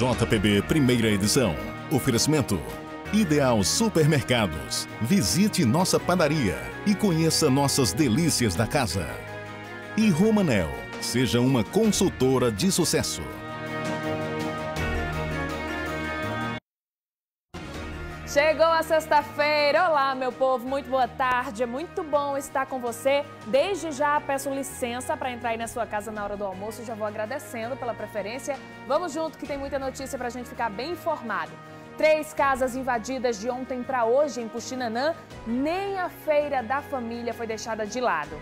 JPB Primeira Edição. Oferecimento. Ideal Supermercados. Visite nossa padaria e conheça nossas delícias da casa. E Romanel. Seja uma consultora de sucesso. Chegou a sexta-feira. Olá, meu povo, muito boa tarde. É muito bom estar com você. Desde já peço licença para entrar aí na sua casa na hora do almoço. Já vou agradecendo pela preferência. Vamos junto que tem muita notícia para a gente ficar bem informado. Três casas invadidas de ontem para hoje em Puxinanã. Nem a feira da família foi deixada de lado.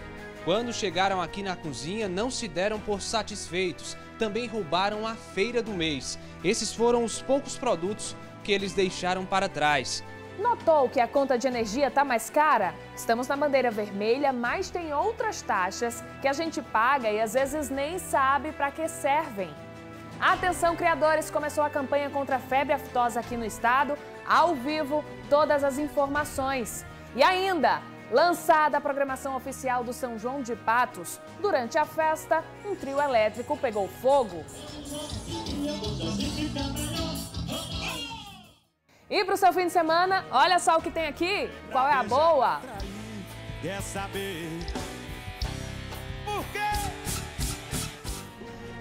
Quando chegaram aqui na cozinha, não se deram por satisfeitos. Também roubaram a feira do mês. Esses foram os poucos produtos que eles deixaram para trás. Notou que a conta de energia está mais cara? Estamos na bandeira vermelha, mas tem outras taxas que a gente paga e às vezes nem sabe para que servem. Atenção, criadores! Começou a campanha contra a febre aftosa aqui no estado. Ao vivo, todas as informações. E ainda, lançada a programação oficial do São João de Patos. Durante a festa, um trio elétrico pegou fogo. E para o seu fim de semana, olha só o que tem aqui. Qual é a boa? Quer saber por quê?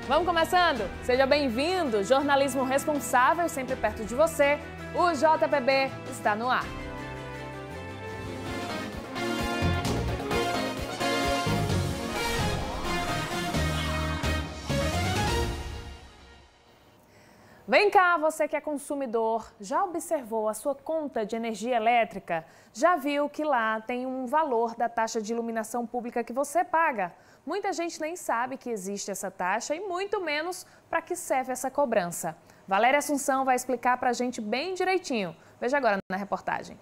Vamos começando? Seja bem-vindo. Jornalismo responsável, sempre perto de você. O JPB está no ar. Vem cá, você que é consumidor, já observou a sua conta de energia elétrica? Já viu que lá tem um valor da taxa de iluminação pública que você paga? Muita gente nem sabe que existe essa taxa e muito menos para que serve essa cobrança. Valéria Assunção vai explicar para a gente bem direitinho. Veja agora na reportagem.